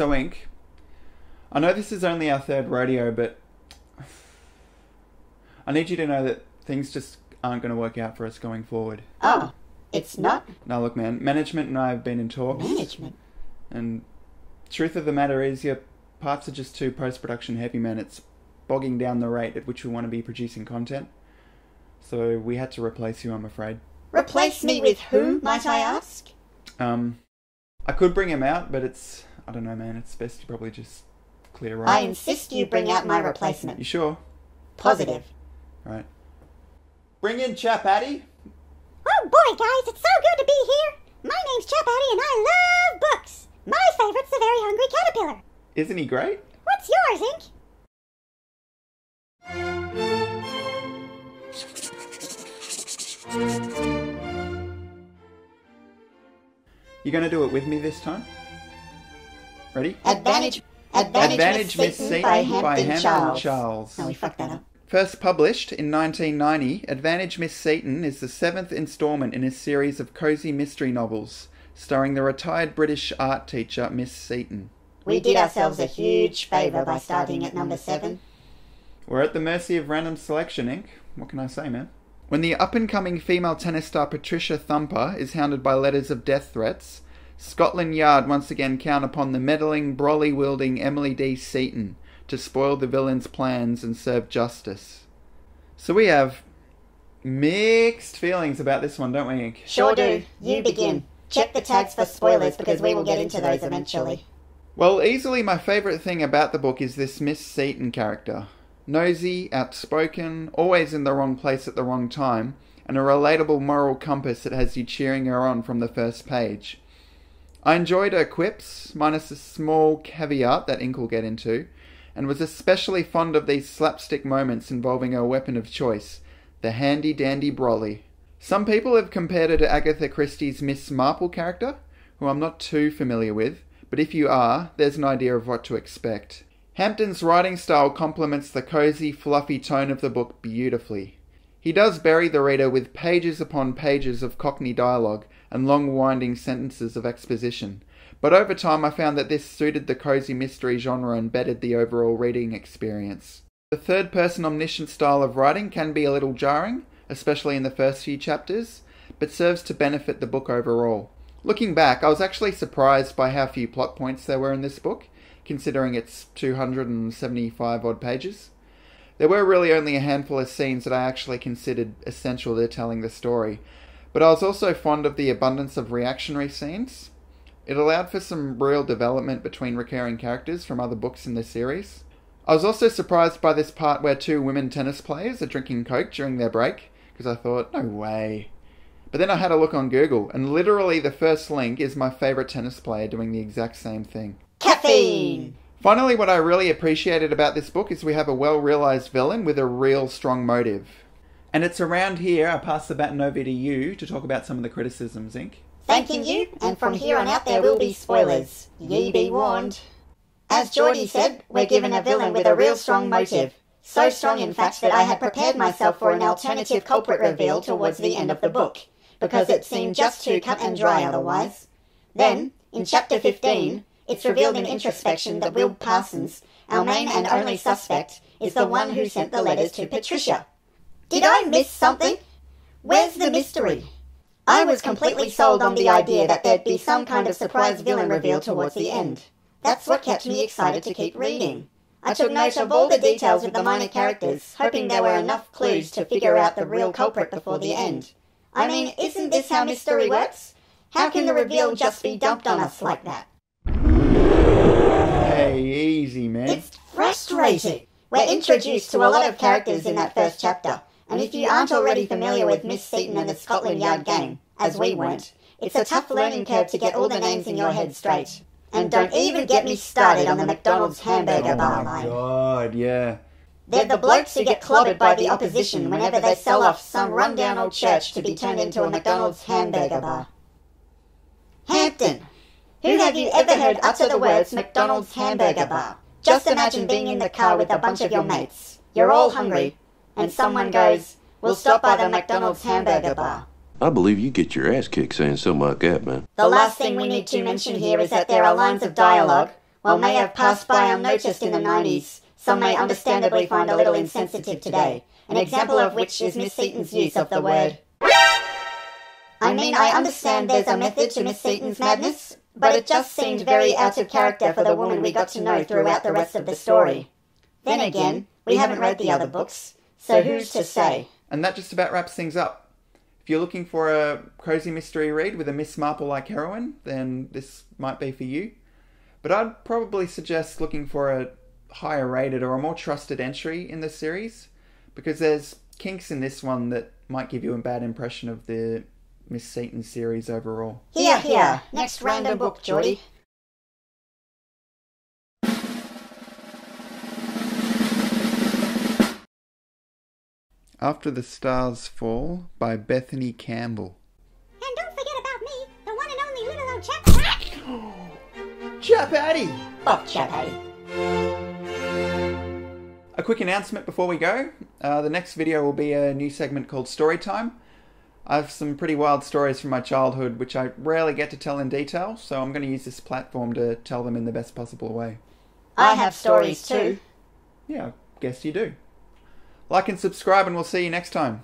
So, Inc, I know this is only our third rodeo, but I need you to know that things just aren't going to work out for us going forward. Oh, it's not Now, look, man, management and I have been in talks, management. and truth of the matter is, your parts are just too post production heavy, man. It's bogging down the rate at which we want to be producing content. So we had to replace you, I'm afraid. Replace me with who, might I ask? Um, I could bring him out, but it's I don't know, man. It's best to probably just clear I insist you bring out my replacement. You sure? Positive. Right. Bring in Chap Addy. Oh boy, guys, it's so good to be here. My name's Chap Addy and I love books. My favorite's The Very Hungry Caterpillar. Isn't he great? What's yours, Inc? You gonna do it with me this time? Ready? Advantage. Advantage, Advantage Miss Seeton by Hampton, by Hampton Charles. Charles. No, we fucked that up. First published in 1990, Advantage Miss Seeton is the seventh installment in a series of cozy mystery novels starring the retired British art teacher Miss Seeton. We did ourselves a huge favour by starting at number seven. We're at the mercy of random selection, Inc. What can I say, man? When the up and coming female tennis star Patricia Thumper is hounded by letters of death threats, Scotland Yard once again count upon the meddling, brolly wielding Emily D. Seeton to spoil the villain's plans and serve justice. So we have mixed feelings about this one, don't we, Sure do. You begin. Check the tags for spoilers because we will get into those eventually. Well, easily my favourite thing about the book is this Miss Seeton character. Nosy, outspoken, always in the wrong place at the wrong time, and a relatable moral compass that has you cheering her on from the first page. I enjoyed her quips, minus a small caveat that Inc will get into, and was especially fond of these slapstick moments involving her weapon of choice, the handy dandy brolly. Some people have compared her to Agatha Christie's Miss Marple character, who I'm not too familiar with, but if you are, there's an idea of what to expect. Hampton's writing style complements the cozy, fluffy tone of the book beautifully. He does bury the reader with pages upon pages of Cockney dialogue and long winding sentences of exposition, but over time I found that this suited the cozy mystery genre and bettered the overall reading experience. The third person omniscient style of writing can be a little jarring, especially in the first few chapters, but serves to benefit the book overall. Looking back, I was actually surprised by how few plot points there were in this book, considering its 275 odd pages. There were really only a handful of scenes that I actually considered essential to telling the story, but I was also fond of the abundance of reactionary scenes. It allowed for some real development between recurring characters from other books in the series. I was also surprised by this part where two women tennis players are drinking Coke during their break, because I thought, no way. But then I had a look on Google, and literally the first link is my favourite tennis player doing the exact same thing. Caffeine! Finally, what I really appreciated about this book is we have a well realised villain with a real strong motive. And it's around here I pass the baton over to you to talk about some of the criticisms, Inc. Thanking you, and from here on out there will be spoilers. Ye be warned. As Jordy said, we're given a villain with a real strong motive. So strong, in fact, that I had prepared myself for an alternative culprit reveal towards the end of the book, because it seemed just too cut and dry otherwise. Then, in chapter 15, it's revealed in introspection that Will Parsons, our main and only suspect, is the one who sent the letters to Patricia. Did I miss something? Where's the mystery? I was completely sold on the idea that there'd be some kind of surprise villain reveal towards the end. That's what kept me excited to keep reading. I took note of all the details with the minor characters, hoping there were enough clues to figure out the real culprit before the end. I mean, isn't this how mystery works? How can the reveal just be dumped on us like that? Hey, easy, man. It's frustrating. We're introduced to a lot of characters in that first chapter, and if you aren't already familiar with Miss Seeton and the Scotland Yard gang, as we weren't, it's a tough learning curve to get all the names in your head straight. And don't even get me started on the McDonald's hamburger bar oh, line. God, yeah. They're the blokes who get clobbered by the opposition whenever they sell off some rundown old church to be turned into a McDonald's hamburger bar. Hampton! Who have you ever heard utter the words McDonald's hamburger bar? Just imagine being in the car with a bunch of your mates. You're all hungry, and someone goes, We'll stop by the McDonald's hamburger bar. I believe you get your ass kicked saying something like that, man. The last thing we need to mention here is that there are lines of dialogue, while may have passed by unnoticed in the 90s, some may understandably find a little insensitive today, an example of which is Miss Seeton's use of the word. I mean, I understand there's a method to Miss Seeton's madness, but it just seemed very out of character for the woman we got to know throughout the rest of the story. Then again, we haven't read the other books, so who's to say? And that just about wraps things up. If you're looking for a cozy mystery read with a Miss Marple like heroine, then this might be for you. But I'd probably suggest looking for a higher rated or a more trusted entry in the series because there's kinks in this one that might give you a bad impression of the Miss Seeton series overall. Here, here. Next random book, Jordy. After the Stars Fall by Bethany Campbell. And don't forget about me, the one and only little old chap. Chap Addy! Fuck Chappy. A quick announcement before we go. Uh, the next video will be a new segment called Story Time. I have some pretty wild stories from my childhood which I rarely get to tell in detail, so I'm going to use this platform to tell them in the best possible way. I have stories too. Yeah, I guess you do. Like and subscribe, and we'll see you next time.